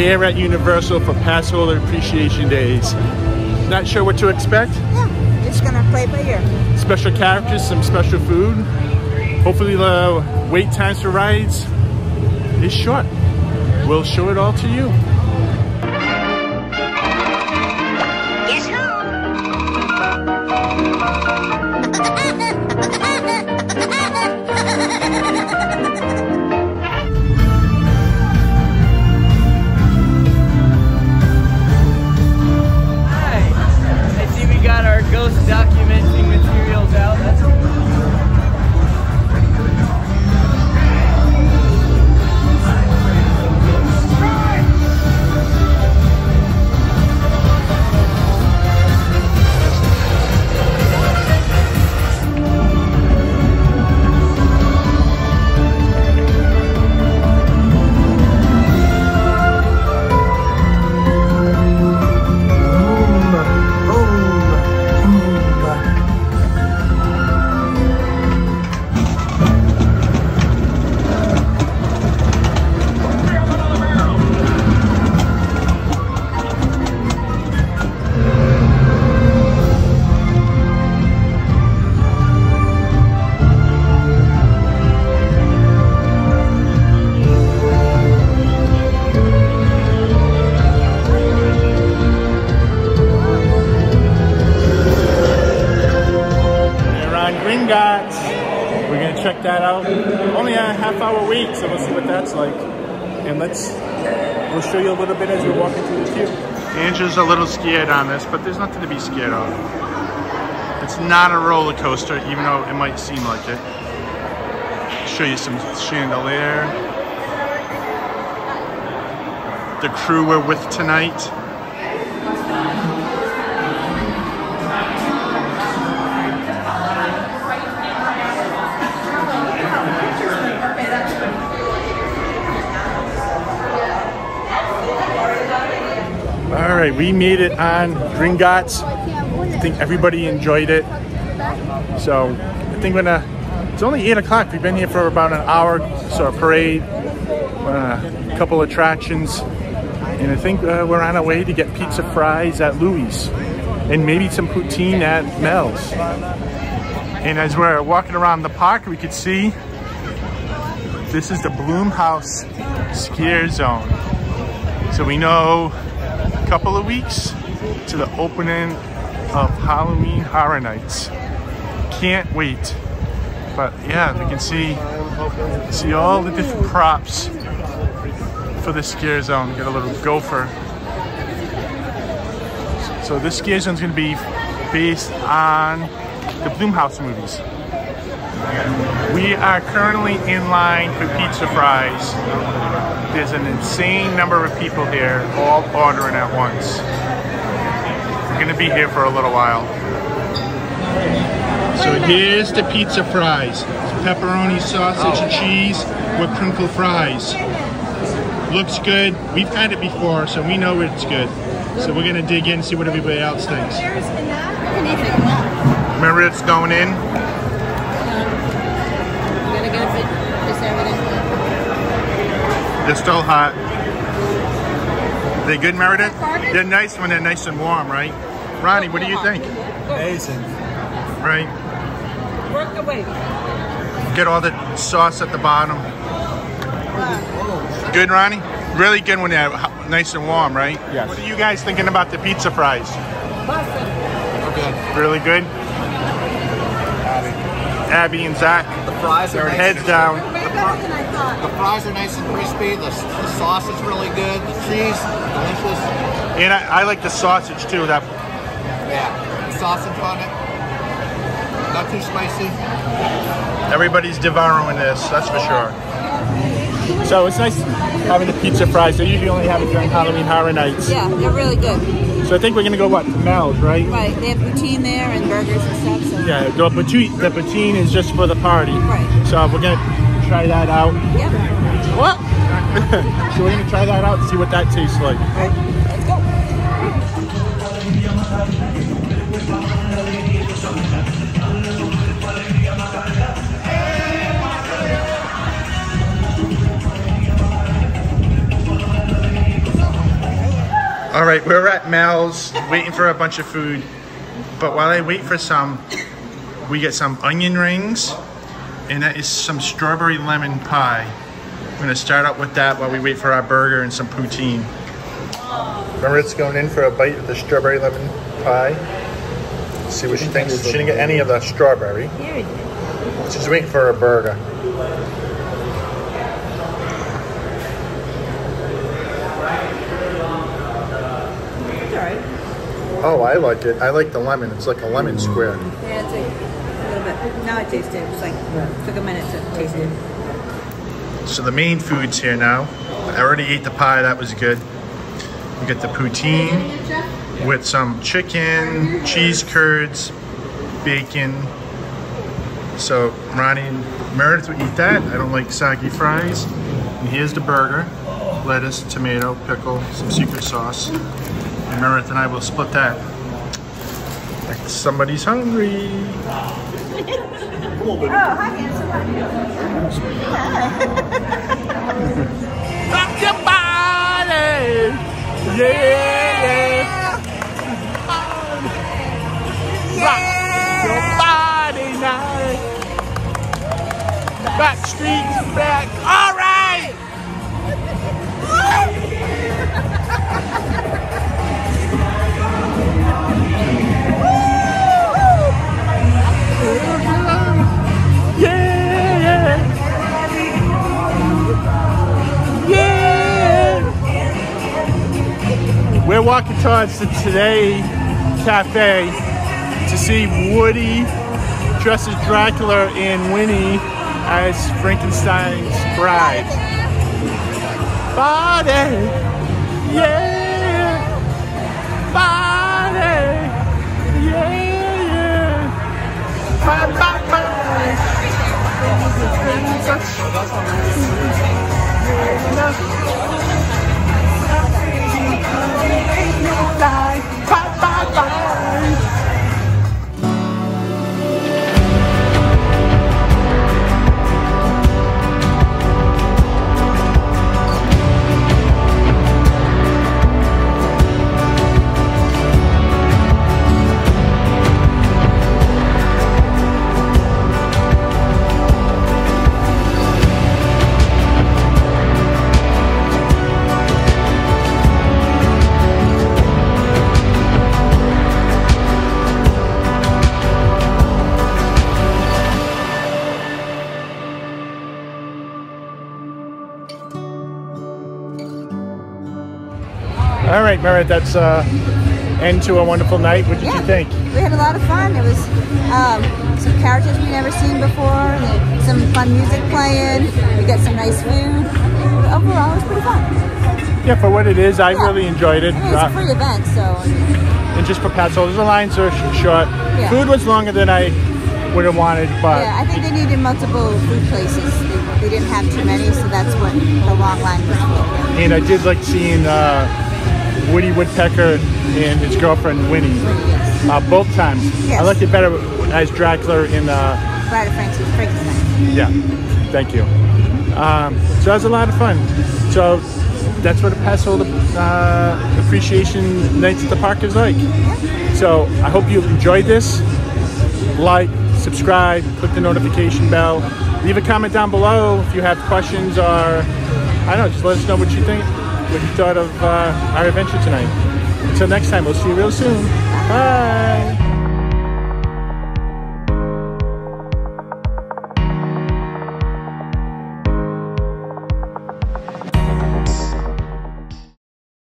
here at Universal for pass holder appreciation days. Not sure what to expect. Yeah, just gonna play by ear. Special characters, some special food. Hopefully the wait times for rides is short. We'll show it all to you. Gringotts. We're gonna check that out. Only a half hour wait, so we'll see what that's like. And let's, we'll show you a little bit as we're walking through the queue. Andrew's a little scared on this, but there's nothing to be scared of. It's not a roller coaster, even though it might seem like it. Show you some chandelier. The crew we're with tonight. Right, we made it on Gringotts. I think everybody enjoyed it. So I think we're gonna. It's only eight o'clock. We've been here for about an hour. So a parade, uh, a couple attractions, and I think uh, we're on our way to get pizza fries at Louie's, and maybe some poutine at Mel's. And as we're walking around the park, we could see this is the Blumhouse Scare Zone. So we know couple of weeks to the opening of Halloween Horror Nights. Can't wait. But yeah, we can see see all the different props for the scare zone. Got a little gopher. So this scare zone is going to be based on the Blumhouse movies. We are currently in line for pizza fries. There's an insane number of people here, all ordering at once. We're gonna be here for a little while. So here's the pizza fries. Pepperoni, sausage, and cheese with crinkle fries. Looks good. We've had it before, so we know it's good. So we're gonna dig in and see what everybody else thinks. Remember it's going in? They're still hot. They good, Meredith? They're nice when they're nice and warm, right? Ronnie, what do you think? Amazing. Right? Work away. Get all the sauce at the bottom. Good, Ronnie? Really good when they're nice and warm, right? Yes. What are you guys thinking about the pizza fries? Okay. Really good? Abby and Zach, The fries are their nice heads and- down. Way better than I thought. The fries are nice and crispy. The, the sauce is really good. The cheese, delicious. And I, I like the sausage too. That Yeah. The sausage on it. Not too spicy. Everybody's devouring this, that's for sure. So it's nice having the pizza fries. They usually only have it during Halloween Horror Nights. Yeah, they're really good. So I think we're gonna go what? to Mel's, right? Right, they have poutine there and burgers and stuff. So. Yeah, the poutine, the poutine is just for the party. Right. So we're gonna try that out. Yep. What? so we're gonna try that out and see what that tastes like. Let's go. All right, we're at Mel's waiting for a bunch of food. But while I wait for some, we get some onion rings and that is some strawberry lemon pie. We're gonna start out with that while we wait for our burger and some poutine. Marit's going in for a bite of the strawberry lemon pie. See what she thinks. She didn't get any of the strawberry. She's waiting for a burger. Oh, I like it. I like the lemon. It's like a lemon square. Yeah, it's a little bit. Now I taste it. It's like took a minute to taste it. So the main food's here now. I already ate the pie. That was good. We get the poutine with some chicken, cheese curds, bacon. So Ronnie and Meredith will eat that. I don't like soggy fries. And here's the burger. Lettuce, tomato, pickle, some secret sauce. And Meredith and I will split that. Like somebody's hungry. Oh, hi, somebody. Rock your body! Yeah! yeah. Rock your body now! Backstreet's back. All walking towards the Today Cafe to see Woody dressed as Dracula and Winnie as Frankenstein's bride. Body! Yeah! Body! Yeah! yeah. Bye. Bye, All right, Meredith, that's uh, end to a wonderful night. What did Yeah, you think? we had a lot of fun. It was um, some characters we never seen before, and some fun music playing. We got some nice food. Overall, it was pretty fun. Yeah, for what it is, I Yeah. really enjoyed it. I mean, it's Uh, a free event, so and just for passholders, the lines are short. Yeah. Food was longer than I would have wanted, but yeah, I think they needed multiple food places. They, they didn't have too many, so that's what the long line was for. and I did like seeing uh, Woody Woodpecker and his girlfriend Winnie uh, both times. Yes. I liked it better as Dracula in uh, Bride of Frankenstein. Yeah, thank you. Um, so that was a lot of fun. So that's what a Paso uh, appreciation nights at the park is like. So I hope you enjoyed this. Like, subscribe, click the notification bell. Leave a comment down below if you have questions or I don't know, just let us know what you think, what you thought of uh, our adventure tonight. Until next time, we'll see you real soon. Bye.